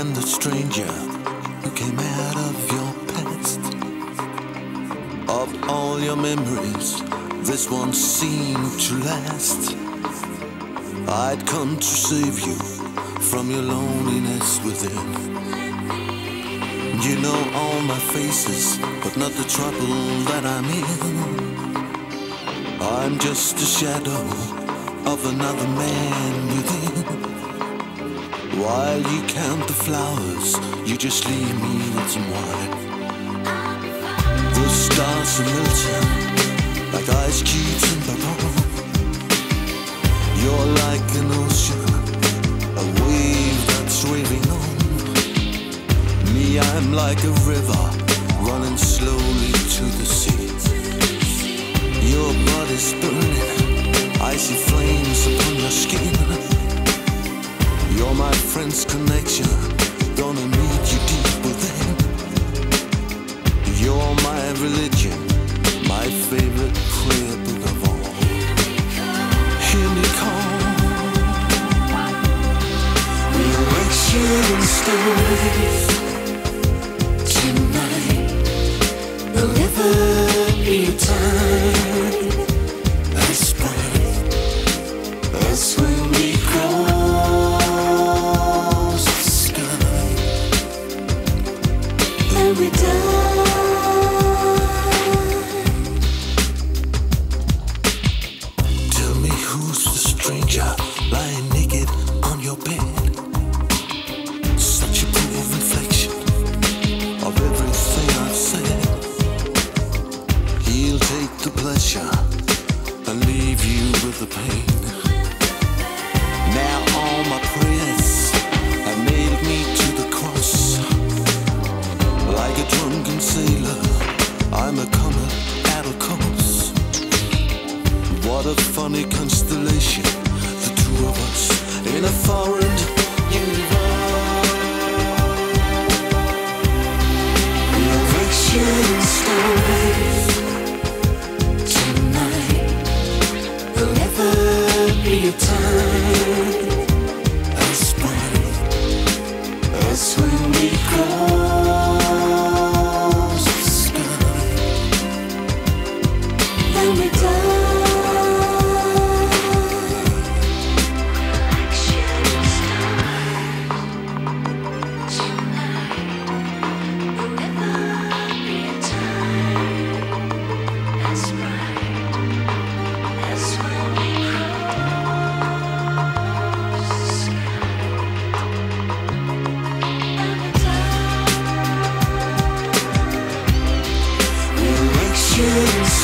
am the stranger who came out of your past. Of all your memories, this one seemed to last. I'd come to save you from your loneliness within. You know all my faces, but not the trouble that I'm in. I'm just a shadow of another man within. While you count the flowers, you just leave me with some wine. The stars are melting like ice cubes in the road. You're like an ocean, a wave that's waving on. Me, I'm like a river running slowly to the sea. Your body's burning, friend's connection, gonna meet you deep within. You're my religion, my favorite prayer book of all. Hear me call. Resurrection stories Now all my prayers have nailed me a funny constellation, the two of us in a foreign universe. Resurrection stories tonight. There'll never be a time